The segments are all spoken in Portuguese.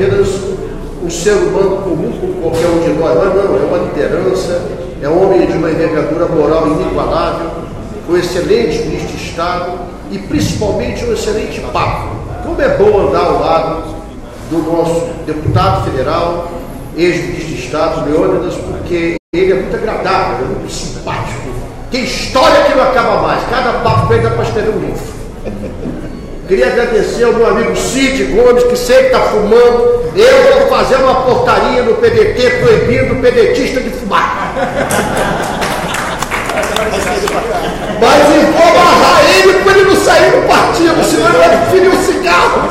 apenas um ser humano comum como qualquer um de nós, mas não, é uma liderança, é um homem de uma envergadura moral inigualável, um excelente ministro de Estado e principalmente um excelente papo. Como é bom andar ao lado do nosso deputado federal, ex-ministro de Estado, Leônidas, porque ele é muito agradável, é muito simpático. Tem história que não acaba mais. Cada papo com ele dá para escrever um livro. Queria agradecer ao meu amigo Cid Gomes, que sempre está fumando. Eu vou fazer uma portaria no PDT proibindo o pedetista de fumar. Mas eu vou amarrar ele para ele não sair do partido, senão ele vai preferir um cigarro.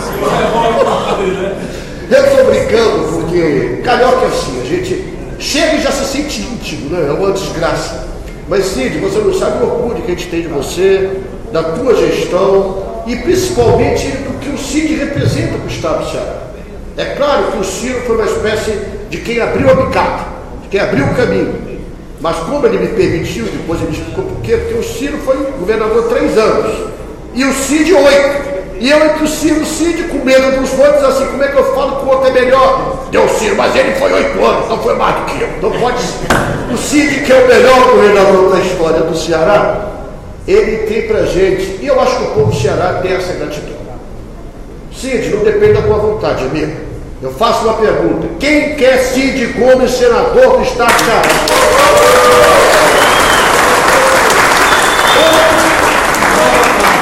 Eu estou brincando, porque carioca é assim, a gente chega e já se sente íntimo, né? É uma desgraça. Mas Cid, você não sabe o orgulho que a gente tem de você, da tua gestão e principalmente do que o Cid representa para o Estado do Ceará. É claro que o Ciro foi uma espécie de quem abriu a bicata, de quem abriu o caminho. Mas como ele me permitiu, depois ele explicou por quê, porque o Ciro foi governador três anos e o Cid oito. E eu entre o Ciro e o Cid, com medo dos votos, assim, como é que eu falo que o outro é melhor? Deu o Ciro, mas ele foi oito anos, não foi mais do que eu. Não pode ser. O Cid, que é o melhor governador da história do Ceará, ele tem pra gente, e eu acho que o povo do Ceará tem essa gratidão. Cid, não depende da tua vontade, amigo. Eu faço uma pergunta. Quem quer Cid Gomes senador do Estado de Ceará?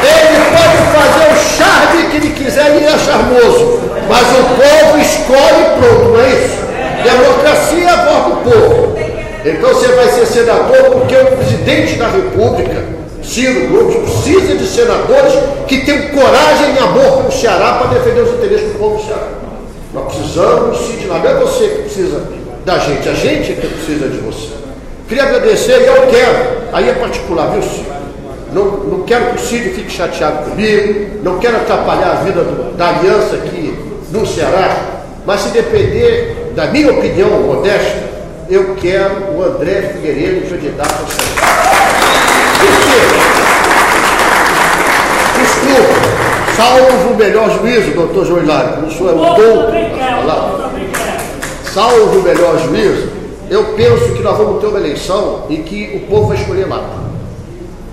Ele pode fazer o charme que ele quiser, ele é charmoso. Mas o povo escolhe e pronto, não é isso? Democracia é a voz do povo. Então você vai ser senador porque o presidente da República, Ciro Gomes, precisa de senadores que tenham coragem e amor pelo Ceará para defender os interesses do povo do Ceará. Nós precisamos, Cid, não é você que precisa da gente, a gente é que precisa de você. Queria agradecer e eu quero, aí é particular, viu, Ciro? Não, não quero que o Cid fique chateado comigo, não quero atrapalhar a vida do, da aliança aqui no Ceará, mas se depender da minha opinião modesta, eu quero o André Figueiredo candidato ao Senado. Desculpa, salvo o melhor juízo, doutor João Hilário, não sou eu doutor. Salvo o melhor juízo, eu penso que nós vamos ter uma eleição em que o povo vai escolher lá.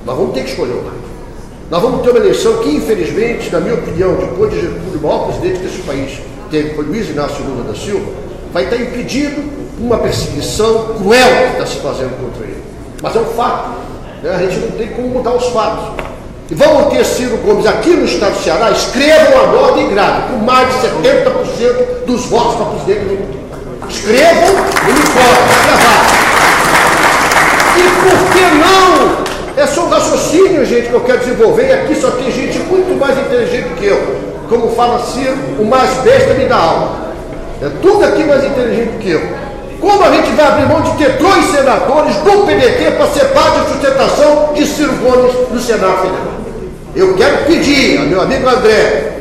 Nós vamos ter que escolher um lado. Nós vamos ter uma eleição que, infelizmente, na minha opinião, depois de Getúlio, o maior presidente desse país, teve, foi Luiz Inácio Lula da Silva, vai estar impedido uma perseguição cruel que está se fazendo contra ele. Mas é um fato. Né? A gente não tem como mudar os fatos. E vamos ter Ciro Gomes aqui no estado do Ceará, escrevam a nota e grave, com mais de 70% dos votos para presidente da República. Escrevam e me podem gravar. E por que não é só um raciocínio, gente, que eu quero desenvolver. E aqui só tem gente muito mais inteligente que eu. Como fala Ciro, o mais besta me dá aula. É tudo aqui mais inteligente que eu. Como a gente vai abrir mão de ter dois senadores do PDT para ser parte de sustentação de Ciro Gomes no Senado Federal? Eu quero pedir ao meu amigo André,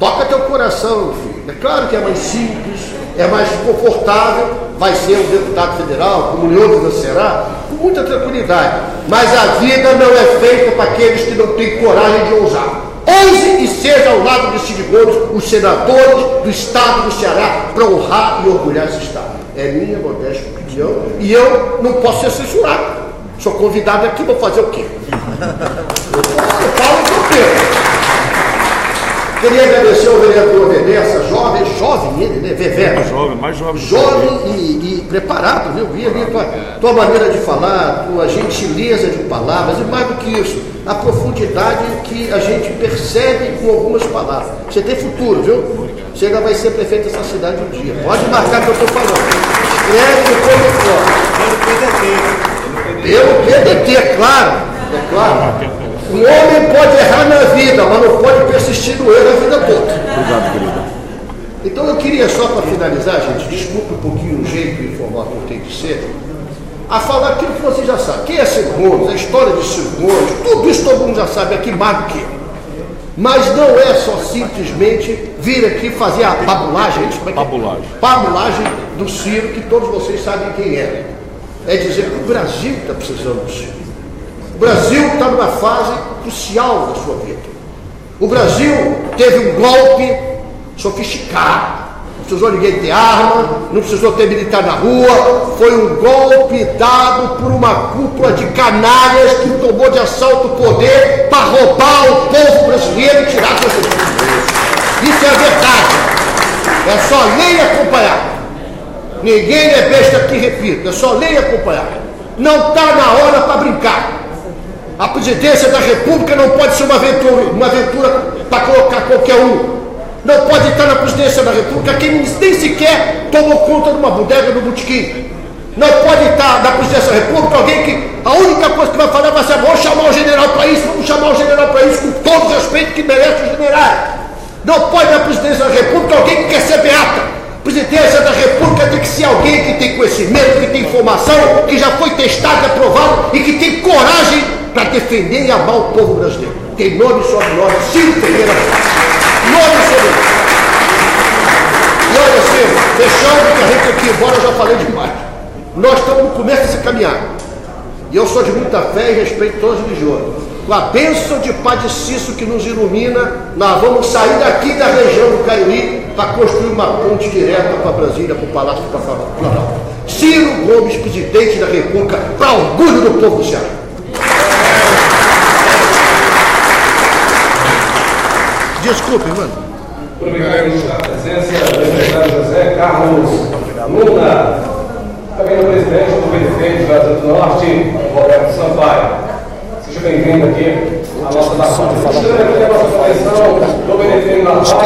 toca teu coração, filho. É claro que é mais simples, é mais confortável, vai ser um deputado federal, como o outros será, com muita tranquilidade. Mas a vida não é feita para aqueles que não têm coragem de ousar. Ouse e seja ao lado de Cid Gomes os senadores do Estado do Ceará para honrar e orgulhar esse Estado. É minha modesta opinião e eu não posso ser censurado. Sou convidado aqui, vou fazer o quê? Eu falo o quê? Queria agradecer ao vereador Veneza, jovem, jovem ele, né? Vevé. Mais jovem, mais jovem. Jovem e, e preparado, viu? Vi ali tua, tua maneira de falar, tua gentileza de palavras, e mais do que isso, a profundidade que a gente percebe com algumas palavras. Você tem futuro, viu? Você ainda vai ser prefeito dessa cidade um dia. Pode marcar que eu estou falando. Escreve depois do Pelo PDT, é claro. É claro. Um homem pode errar na vida, mas não pode persistir no erro a vida toda. Obrigado, querida. Então eu queria só para finalizar, gente, desculpe um pouquinho o jeito informal que eu tenho que ser, a falar aquilo que vocês já sabem. Quem é Ciro Gomes, a história de Ciro Gomes, tudo isso todo mundo já sabe aqui mais do que eu. Mas não é só simplesmente vir aqui fazer a pabulagem, é pabulagem. pabulagem do Ciro, que todos vocês sabem quem é. É dizer que o Brasil está precisando do Ciro. O Brasil está numa fase crucial da sua vida. O Brasil teve um golpe sofisticado. Não precisou ninguém ter arma, não precisou ter militar na rua. Foi um golpe dado por uma cúpula de canalhas que tomou de assalto o poder para roubar o povo brasileiro e tirar seus Isso é verdade. É só ler e acompanhar. Ninguém é besta aqui, repito. É só ler e acompanhar. Não está na hora para brincar. A presidência da República não pode ser uma aventura, uma aventura para colocar qualquer um. Não pode estar na presidência da República quem nem sequer tomou conta de uma bodega no botequim. Não pode estar na presidência da República alguém que a única coisa que vai falar vai ser vamos chamar o general para isso, vamos chamar o general para isso, com todo o respeito que merece o general. Não pode na presidência da República alguém que quer ser beata. Presidência da República tem que ser alguém que tem conhecimento, que tem informação, que já foi testado, aprovado e que tem coragem para defender e amar o povo brasileiro. Tem nome e sobrenome, Ciro Ferreira. Nome e sobrenome. E olha, Ciro, fechando que embora eu já falei demais. Nós estamos no começo dessa caminhada. E eu sou de muita fé e respeito todas as religiões. Com a bênção de Padre Cício que nos ilumina, nós vamos sair daqui da região do Caiuí para construir uma ponte direta para Brasília, para o Palácio do Planalto. Ciro Gomes, presidente da República, para orgulho do povo do Ceará. Desculpe, mano. Obrigado pela presença secretário José Carlos Luna, também o presidente do PDT de Brasil do Norte, Roberto Sampaio. Seja bem-vindo aqui à nossa nação. Estamos aqui a nossa coleção do PDT Natal,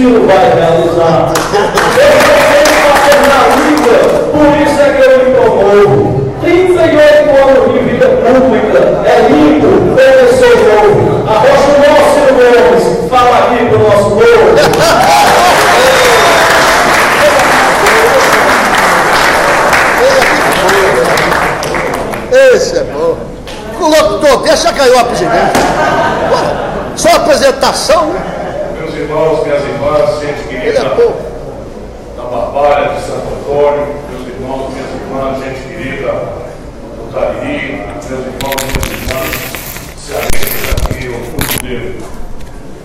Ciro vai realizar. Eu tenho bater na liga, por isso é que eu me promovo. 38 anos de vida pública, é limpo, professor novo. Arrocha o nosso Gomes, fala aqui para o nosso povo. Esse é bom. Locutor, deixa ganhou a presidência. Só apresentação. Meus irmãos, minhas irmãs, gente querida Ele é da Barbalha, de Santo Antônio, meus irmãos, minhas irmãs, gente querida do Cariri, meus irmãos, minhas irmãs, cearenses aqui, o dele.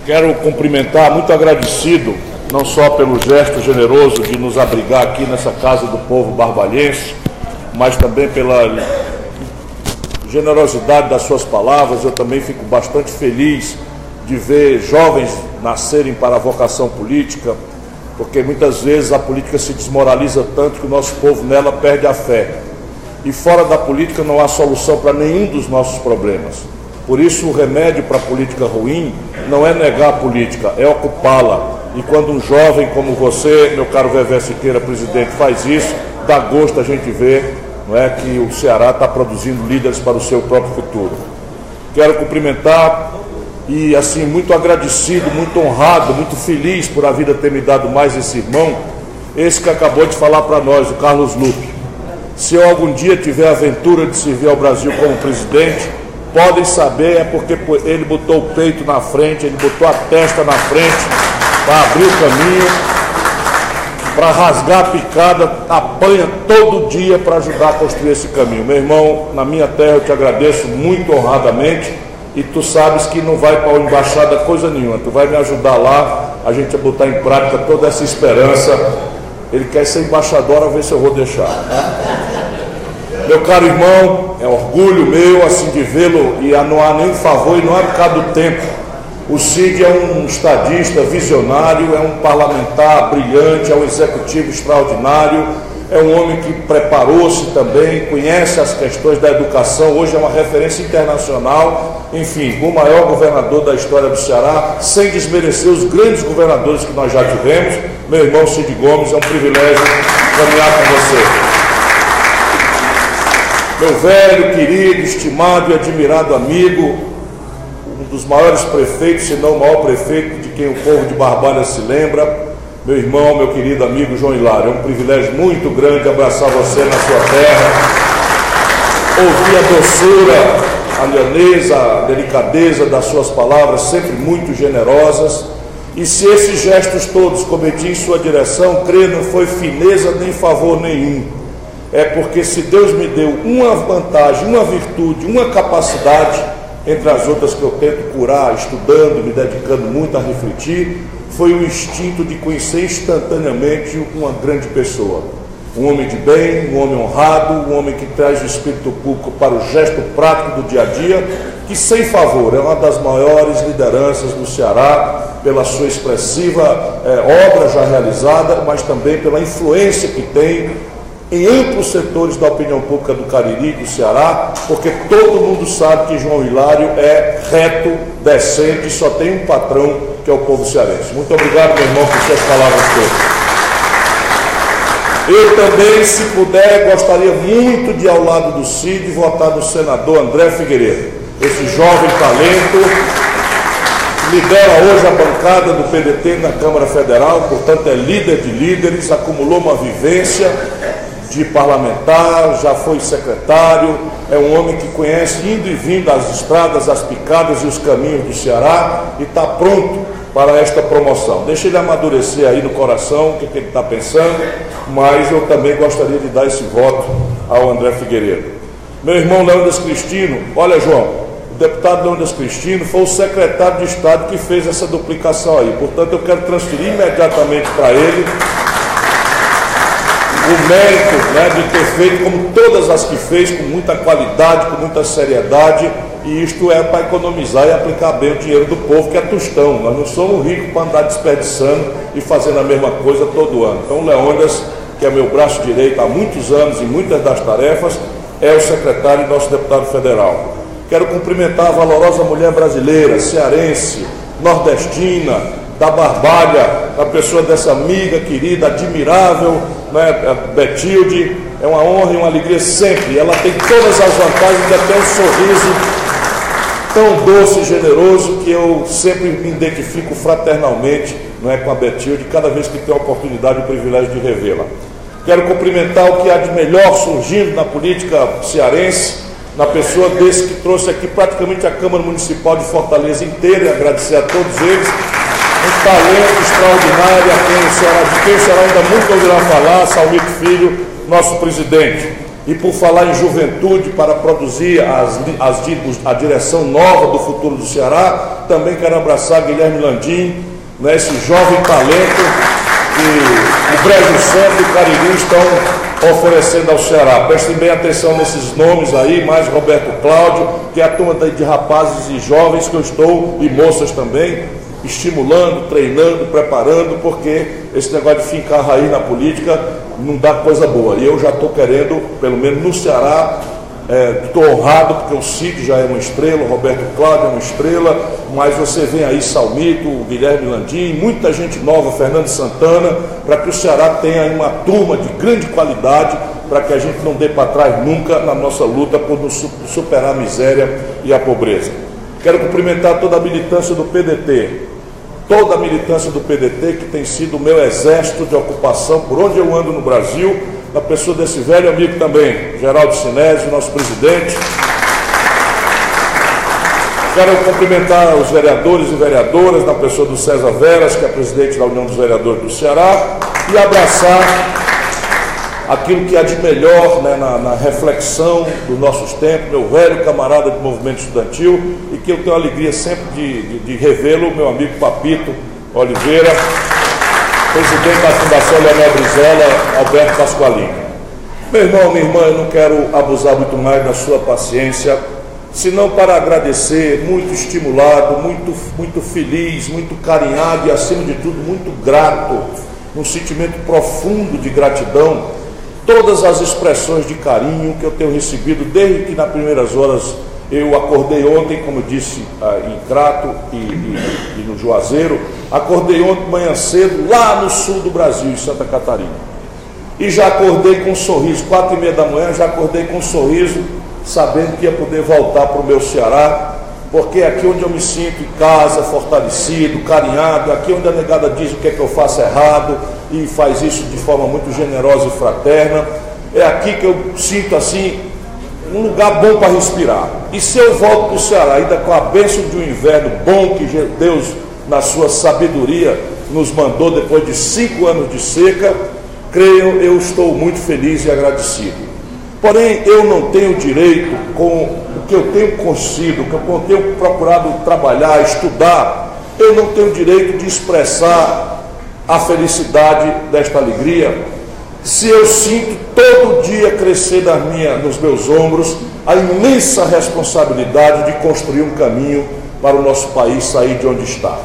Quero cumprimentar, muito agradecido, não só pelo gesto generoso de nos abrigar aqui nessa casa do povo barbalhense, mas também pela generosidade das suas palavras. Eu também fico bastante feliz de ver jovens nascerem para a vocação política, porque muitas vezes a política se desmoraliza tanto que o nosso povo nela perde a fé. E fora da política não há solução para nenhum dos nossos problemas. Por isso, o remédio para a política ruim não é negar a política, é ocupá-la. E quando um jovem como você, meu caro Vevé Siqueira, presidente, faz isso, dá gosto a gente ver não é, que o Ceará está produzindo líderes para o seu próprio futuro. Quero cumprimentar e, assim, muito agradecido, muito honrado, muito feliz por a vida ter me dado mais esse irmão, esse que acabou de falar para nós, o Carlos Lupe. Se eu algum dia tiver a aventura de servir ao Brasil como presidente, podem saber, é porque ele botou o peito na frente, ele botou a testa na frente para abrir o caminho para rasgar a picada, apanha todo dia para ajudar a construir esse caminho. Meu irmão, na minha terra eu te agradeço muito honradamente e tu sabes que não vai para a embaixada coisa nenhuma, tu vai me ajudar lá, a gente a botar em prática toda essa esperança. Ele quer ser embaixador, a ver se eu vou deixar. Meu caro irmão, é orgulho meu assim de vê-lo e não há nem favor e não é por causa do tempo o Cid é um estadista visionário, é um parlamentar brilhante, é um executivo extraordinário, é um homem que preparou-se também, conhece as questões da educação, hoje é uma referência internacional, enfim, o maior governador da história do Ceará, sem desmerecer os grandes governadores que nós já tivemos. Meu irmão Cid Gomes, é um privilégio caminhar com você. Meu velho, querido, estimado e admirado amigo, dos maiores prefeitos, se não o maior prefeito de quem o povo de Barbalha se lembra, meu irmão, meu querido amigo João Hilário. É um privilégio muito grande abraçar você na sua terra, ouvir a doçura, a lhaneza, a delicadeza das suas palavras, sempre muito generosas. E se esses gestos todos cometi em sua direção, creio não foi fineza nem favor nenhum. É porque se Deus me deu uma vantagem, uma virtude, uma capacidade, entre as outras que eu tento curar, estudando, me dedicando muito a refletir, foi o instinto de conhecer instantaneamente uma grande pessoa. Um homem de bem, um homem honrado, um homem que traz o espírito público para o gesto prático do dia a dia, que sem favor é uma das maiores lideranças do Ceará, pela sua expressiva é, obra já realizada, mas também pela influência que tem em amplos setores da opinião pública do Cariri, do Ceará, porque todo mundo sabe que João Hilário é reto, decente, só tem um patrão que é o povo cearense. Muito obrigado, meu irmão, por suas palavras todas. Eu também, se puder, gostaria muito de, ao lado do Cid, votar no senador André Figueiredo, esse jovem talento, lidera hoje a bancada do PDT na Câmara Federal, portanto é líder de líderes, acumulou uma vivência de parlamentar, já foi secretário, é um homem que conhece indo e vindo as estradas, as picadas e os caminhos do Ceará e está pronto para esta promoção. Deixa ele amadurecer aí no coração o que, que ele está pensando, mas eu também gostaria de dar esse voto ao André Figueiredo. Meu irmão Leandro Cristino, olha João, o deputado Leandro Cristino foi o secretário de Estado que fez essa duplicação aí, portanto eu quero transferir imediatamente para ele o mérito né, de ter feito como todas as que fez, com muita qualidade, com muita seriedade, e isto é para economizar e aplicar bem o dinheiro do povo, que é tostão. Nós não somos ricos para andar desperdiçando e fazendo a mesma coisa todo ano. Então, o Leônidas, que é meu braço direito há muitos anos em muitas das tarefas, é o secretário e nosso deputado federal. Quero cumprimentar a valorosa mulher brasileira, cearense, nordestina, da Barbalha, a pessoa dessa amiga querida, admirável, né, Betilde, é uma honra e uma alegria sempre. Ela tem todas as vantagens, ainda tem um sorriso tão doce e generoso que eu sempre me identifico fraternalmente não é, com a Betilde, cada vez que tenho a oportunidade e o privilégio de revê-la. Quero cumprimentar o que há de melhor surgindo na política cearense, na pessoa desse que trouxe aqui praticamente a Câmara Municipal de Fortaleza inteira, e agradecer a todos eles um talento extraordinário a quem o Ceará, de quem o Ceará ainda muito ouvirá falar, Salmito Filho, nosso presidente. E por falar em juventude, para produzir as, as, a direção nova do futuro do Ceará, também quero abraçar Guilherme Landim, né, esse jovem talento que o Brejo Santo e o Cariri estão oferecendo ao Ceará. Prestem bem atenção nesses nomes aí, mais Roberto Cláudio, que é a turma de rapazes e jovens que eu estou, e moças também, estimulando, treinando, preparando, porque esse negócio de fincar raiz na política não dá coisa boa. E eu já estou querendo, pelo menos no Ceará, estou é, honrado porque o Cid já é uma estrela, o Roberto Cláudio é uma estrela, mas você vem aí Salmito, o Guilherme Landim, muita gente nova, Fernando Santana, para que o Ceará tenha uma turma de grande qualidade, para que a gente não dê para trás nunca na nossa luta por superar a miséria e a pobreza. Quero cumprimentar toda a militância do PDT, toda a militância do PDT, que tem sido o meu exército de ocupação por onde eu ando no Brasil, na pessoa desse velho amigo também, Geraldo Sinésio, nosso presidente. Quero cumprimentar os vereadores e vereadoras, na pessoa do César Veras, que é presidente da União dos Vereadores do Ceará, e abraçar aquilo que há de melhor né, na, na, reflexão dos nossos tempos, meu velho camarada de movimento estudantil, e que eu tenho a alegria sempre de, de, de revê-lo, meu amigo Papito Oliveira, presidente da Fundação Leonel Brizola, Alberto Pasqualini. Meu irmão, minha irmã, eu não quero abusar muito mais da sua paciência, senão para agradecer, muito estimulado, muito, muito feliz, muito carinhado e, acima de tudo, muito grato, um sentimento profundo de gratidão todas as expressões de carinho que eu tenho recebido desde que nas primeiras horas eu acordei ontem, como disse ah, em Crato e, e, e, no Juazeiro, acordei ontem manhã cedo lá no sul do Brasil, em Santa Catarina. E já acordei com um sorriso, quatro e meia da manhã, já acordei com um sorriso, sabendo que ia poder voltar para o meu Ceará porque aqui onde eu me sinto em casa, fortalecido, carinhado, aqui onde a negada diz o que é que eu faço errado e faz isso de forma muito generosa e fraterna. É aqui que eu sinto assim um lugar bom para respirar. E se eu volto para o Ceará, ainda com a bênção de um inverno bom que Deus, na sua sabedoria, nos mandou depois de cinco anos de seca, creio, eu estou muito feliz e agradecido. Porém, eu não tenho direito, com o que eu tenho conseguido, o que eu tenho procurado trabalhar, estudar, eu não tenho direito de expressar a felicidade desta alegria, se eu sinto todo dia crescer na minha, nos meus ombros a imensa responsabilidade de construir um caminho para o nosso país sair de onde está.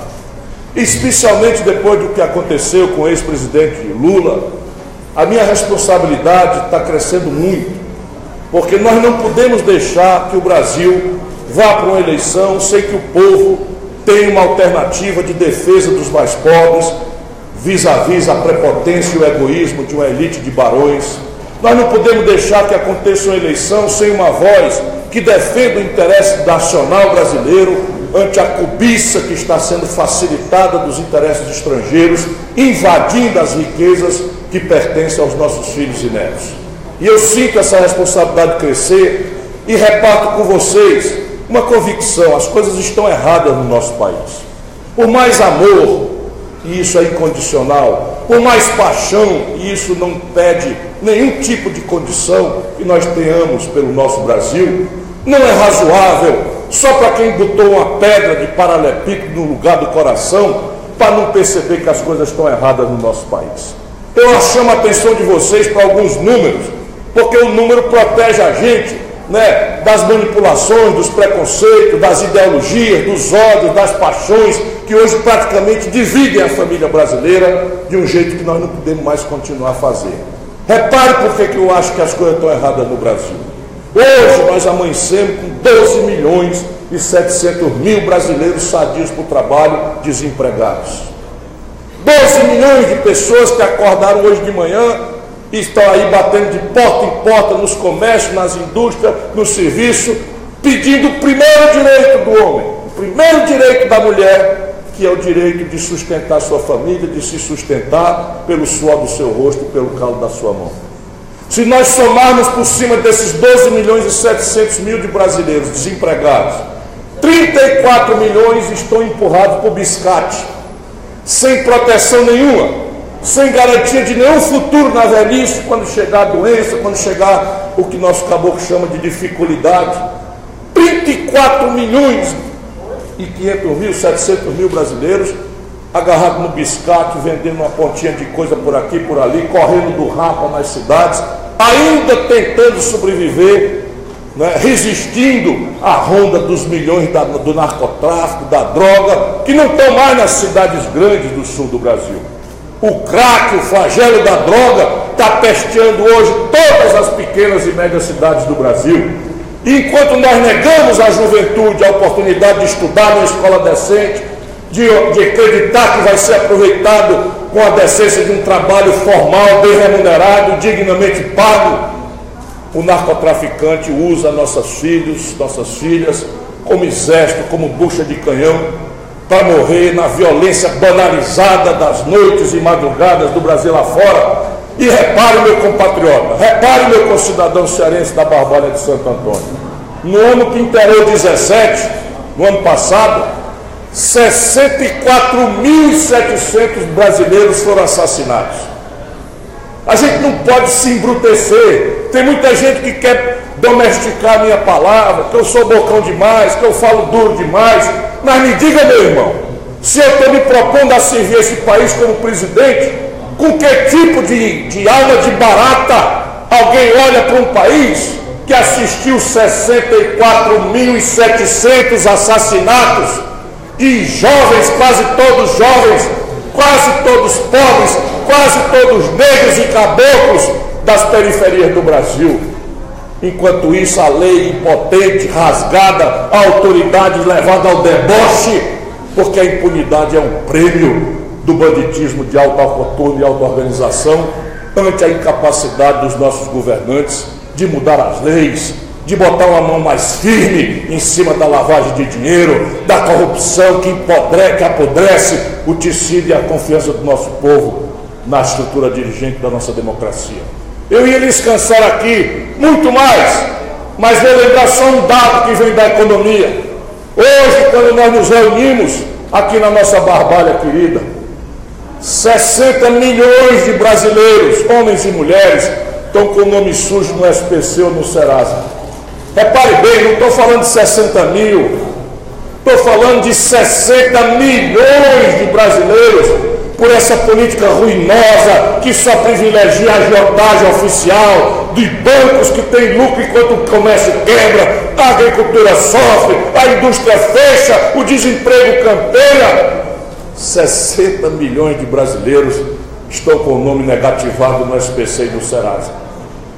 Especialmente depois do que aconteceu com o ex-presidente Lula, a minha responsabilidade está crescendo muito porque nós não podemos deixar que o Brasil vá para uma eleição sem que o povo tenha uma alternativa de defesa dos mais pobres, vis-à-vis -vis a prepotência e o egoísmo de uma elite de barões. Nós não podemos deixar que aconteça uma eleição sem uma voz que defenda o interesse nacional brasileiro ante a cobiça que está sendo facilitada dos interesses estrangeiros, invadindo as riquezas que pertencem aos nossos filhos e netos. E eu sinto essa responsabilidade crescer e reparto com vocês uma convicção: as coisas estão erradas no nosso país. Por mais amor, e isso é incondicional, por mais paixão, e isso não pede nenhum tipo de condição que nós tenhamos pelo nosso Brasil, não é razoável só para quem botou uma pedra de paralelepípedo no lugar do coração para não perceber que as coisas estão erradas no nosso país. Eu chamo a atenção de vocês para alguns números porque o número protege a gente né, das manipulações, dos preconceitos, das ideologias, dos ódios, das paixões que hoje praticamente dividem a família brasileira de um jeito que nós não podemos mais continuar a fazer. Repare por que eu acho que as coisas estão erradas no Brasil. Hoje nós amanhecemos com 12 milhões e 700 mil brasileiros sadios para o trabalho desempregados. 12 milhões de pessoas que acordaram hoje de manhã estão aí batendo de porta em porta nos comércios, nas indústrias, no serviço, pedindo o primeiro direito do homem, o primeiro direito da mulher, que é o direito de sustentar sua família, de se sustentar pelo suor do seu rosto pelo calo da sua mão. Se nós somarmos por cima desses 12 milhões e 700 mil de brasileiros desempregados, 34 milhões estão empurrados por biscate, sem proteção nenhuma sem garantia de nenhum futuro na velhice, quando chegar a doença, quando chegar o que nosso caboclo chama de dificuldade. 34 milhões e 500 mil, 700 mil brasileiros agarrados no biscate, vendendo uma pontinha de coisa por aqui, por ali, correndo do rapa nas cidades, ainda tentando sobreviver, né, resistindo à ronda dos milhões da, do narcotráfico, da droga, que não estão mais nas cidades grandes do sul do Brasil. O crack, o flagelo da droga, está pesteando hoje todas as pequenas e médias cidades do Brasil. Enquanto nós negamos à juventude a oportunidade de estudar numa escola decente, de, de acreditar que vai ser aproveitado com a decência de um trabalho formal, bem remunerado, dignamente pago, o narcotraficante usa nossos filhos, nossas filhas, como exército, como bucha de canhão, para morrer na violência banalizada das noites e madrugadas do Brasil lá fora. E repare, meu compatriota, repare, meu concidadão cearense da Barbalha de Santo Antônio. No ano que inteirou 17, no ano passado, 64.700 brasileiros foram assassinados. A gente não pode se embrutecer. Tem muita gente que quer domesticar a minha palavra, que eu sou bocão demais, que eu falo duro demais. Mas me diga, meu irmão, se eu estou me propondo a servir esse país como presidente, com que tipo de, de alma de barata alguém olha para um país que assistiu 64.700 assassinatos e jovens, quase todos jovens, quase todos pobres, quase todos negros e caboclos das periferias do Brasil? Enquanto isso, a lei impotente, rasgada, a autoridade levada ao deboche, porque a impunidade é um prêmio do banditismo de alta fortuna e alta organização, ante a incapacidade dos nossos governantes de mudar as leis, de botar uma mão mais firme em cima da lavagem de dinheiro, da corrupção que empodrece, que apodrece o tecido e a confiança do nosso povo na estrutura dirigente da nossa democracia. Eu ia lhes cansar aqui muito mais, mas vou lembrar só um dado que vem da economia. Hoje, quando nós nos reunimos aqui na nossa barbalha querida, 60 milhões de brasileiros, homens e mulheres, estão com o nome sujo no SPC ou no Serasa. Repare bem, não estou falando de 60 mil, estou falando de 60 milhões de brasileiros por essa política ruinosa que só privilegia a agiotagem oficial, de bancos que têm lucro enquanto o comércio quebra, a agricultura sofre, a indústria fecha, o desemprego campeia. 60 milhões de brasileiros estão com o nome negativado no SPC e no Serasa.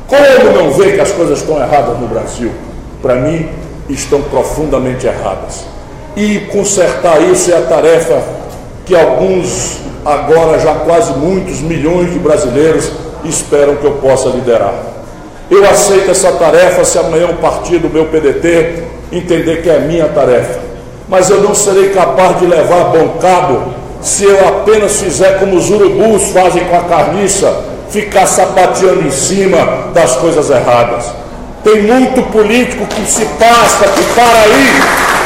Como não ver que as coisas estão erradas no Brasil? Para mim, estão profundamente erradas. E consertar isso é a tarefa que alguns, agora já quase muitos milhões de brasileiros, esperam que eu possa liderar. Eu aceito essa tarefa se amanhã o partido, meu PDT, entender que é minha tarefa. Mas eu não serei capaz de levar bom cabo se eu apenas fizer como os urubus fazem com a carniça, ficar sapateando em cima das coisas erradas. Tem muito político que se passa, que para aí.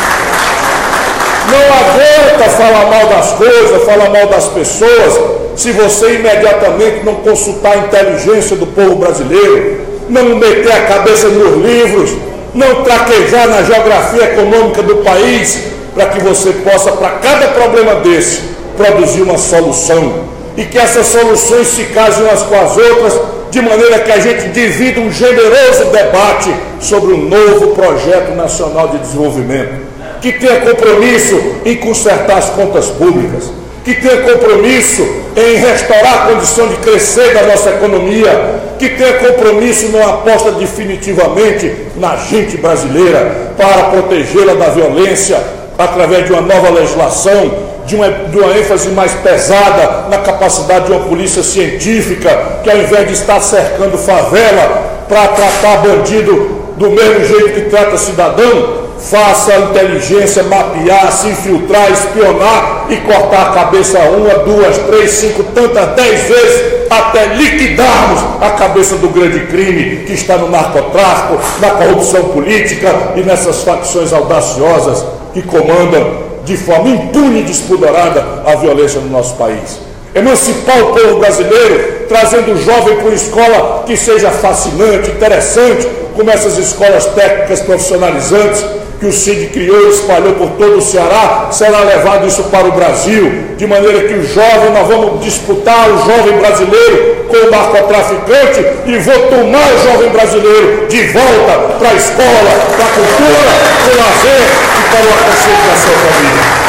Não aguenta falar mal das coisas, falar mal das pessoas, se você imediatamente não consultar a inteligência do povo brasileiro, não meter a cabeça nos livros, não traquejar na geografia econômica do país, para que você possa, para cada problema desse, produzir uma solução. E que essas soluções se casem umas com as outras, de maneira que a gente divida um generoso debate sobre um novo projeto nacional de desenvolvimento, que tenha compromisso em consertar as contas públicas, que tenha compromisso em restaurar a condição de crescer da nossa economia, que tenha compromisso numa aposta definitivamente na gente brasileira para protegê-la da violência através de uma nova legislação de uma, de uma ênfase mais pesada na capacidade de uma polícia científica, que ao invés de estar cercando favela para tratar bandido do mesmo jeito que trata cidadão, faça a inteligência mapear, se infiltrar, espionar e cortar a cabeça uma, duas, três, cinco, tantas, dez vezes, até liquidarmos a cabeça do grande crime que está no narcotráfico, na corrupção política e nessas facções audaciosas que comandam de forma impune e despudorada a violência no nosso país. Emancipar o povo brasileiro, trazendo o jovem para uma escola que seja fascinante, interessante, como essas escolas técnicas profissionalizantes que o CID criou e espalhou por todo o Ceará, será levado isso para o Brasil, de maneira que o jovem, nós vamos disputar o jovem brasileiro com o narcotraficante e vou tomar o jovem brasileiro de volta para a escola, para a cultura, para o lazer e para o aconselho da sua família.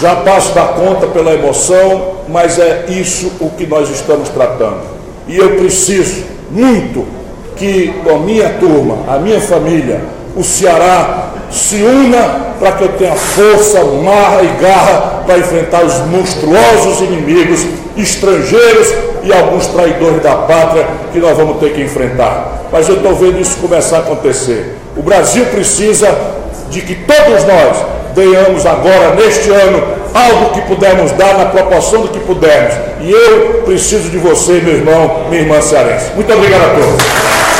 Já passo da conta pela emoção, mas é isso o que nós estamos tratando. E eu preciso muito que a minha turma, a minha família, o Ceará se una para que eu tenha força, marra e garra para enfrentar os monstruosos inimigos estrangeiros e alguns traidores da pátria que nós vamos ter que enfrentar. Mas eu estou vendo isso começar a acontecer. O Brasil precisa de que todos nós tenhamos agora, neste ano, algo que pudermos dar na proporção do que pudermos. E eu preciso de você, meu irmão, minha irmã cearense. Muito obrigado a todos.